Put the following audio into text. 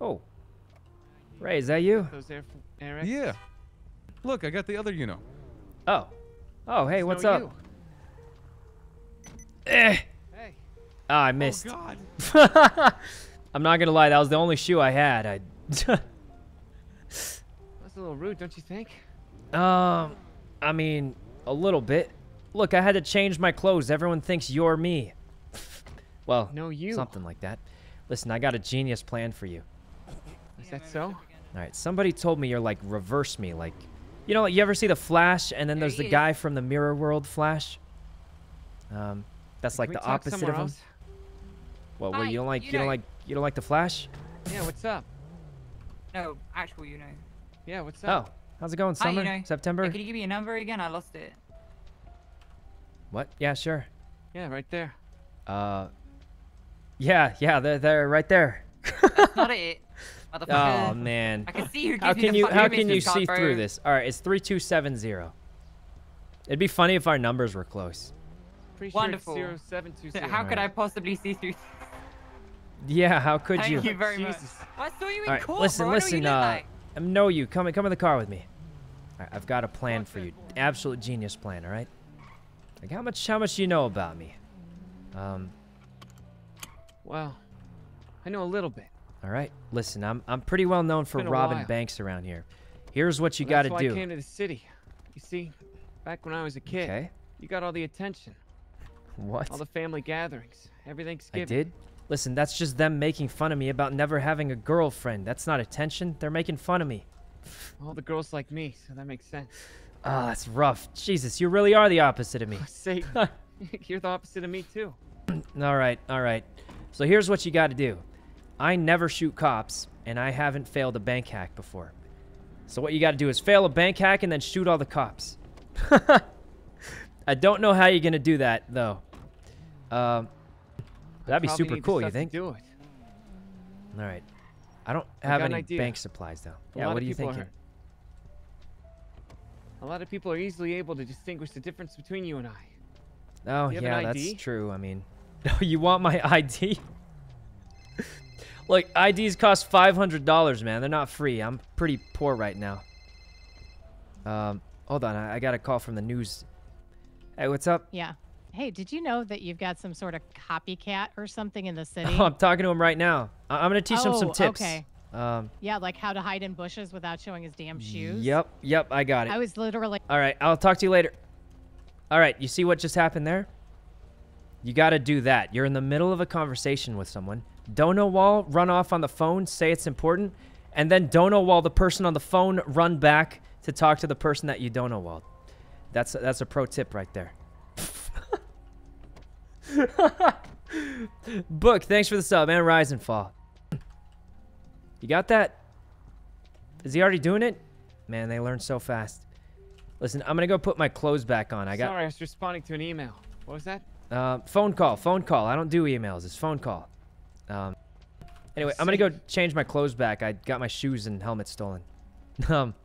Oh. Ray, is that you? Those air, air Yeah. Look, I got the other, you know. Oh. Oh, hey, It's what's no up? Eh. Hey. Ah, I missed. Oh God. I'm not gonna lie, that was the only shoe I had. I. That's a little rude, don't you think? um, I mean, a little bit. Look, I had to change my clothes. Everyone thinks you're me. well, No, you. something like that. Listen, I got a genius plan for you. Is that so? All right, somebody told me you're like reverse me, like, you know, you ever see the Flash, and then There there's the is. guy from the Mirror World Flash. Um, that's like Can we the opposite of him. else? What? What? Hi, You don't like? you You don't know- like? You don't like the Flash? Yeah, what's up? No, actual, you know. Yeah, what's up? Oh, how's it going? Hi, you Summer? know. September? Hey, can you give me a number again? I lost it. What? Yeah, sure. Yeah, right there. Uh, yeah, yeah, they're they're right there. That's not it. Motherfucker. Oh man. I can see who gives How can you how can you see bro. through this? All right, it's three two seven zero. It'd be funny if our numbers were close. Pretty Wonderful. sure it's 0720. How could I possibly see through? Yeah, how could Thank you? you very much. I saw you in All right, court, listen, bro. I know listen. you uh, like. I know you. Come come in the car with me. All right, I've got a plan for you. Absolute genius plan. All right. Like how much how much do you know about me? Um. Well, I know a little bit. All right. Listen, I'm I'm pretty well known for robbing while. banks around here. Here's what you Well, got that's to why do. I came to the city. You see, back when I was a kid, Okay. you got all the attention, What? all the family gatherings, every Thanksgiving. I did? Listen, that's just them making fun of me about never having a girlfriend. That's not attention. They're making fun of me. All the girls like me, so that makes sense. Ah, that's rough. Jesus, you really are the opposite of me. Say, you're the opposite of me too. all right, all right. So here's what you got to do. I never shoot cops, and I haven't failed a bank hack before. So what you got to do is fail a bank hack and then shoot all the cops. I don't know how you're gonna do that though. Um, that'd be super cool. You think? Do it. All right. I don't have an any bank supplies though. A yeah. What are you people are thinking? A lot of people are easily able to distinguish the difference between you and I. Oh You have an yeah, that's true. I mean, No, you want my ID? Look, IDs cost five hundred dollars, man. They're not free. I'm pretty poor right now. Um, hold on. I, I got a call from the news. Hey, what's up? Yeah. Hey, did you know that you've got some sort of copycat or something in the city? Oh, I'm talking to him right now. I- I'm gonna teach him some Oh, tips. okay. Um, yeah, like how to hide in bushes without showing his damn shoes. yep, yep. I got it. I was literally All right, I'll talk to you later. All right, you see what just happened there? You got to do that. You're in the middle of a conversation with someone. Don't know while run off on the phone, say it's important, and then don't know while the person on the phone run back to talk to the person that you don't know while. That's that's a pro tip right there. Book, thanks for the sub, man. Rise and fall. You got that? Is he already doing it? Man, they learn so fast. Listen, I'm gonna go put my clothes back on. I got Sorry, I was responding to an email. What was that? uh, phone call, phone call. I don't do emails. It's phone call. Um, anyway, I'm gonna go change my clothes back. I got my shoes and helmet stolen. um,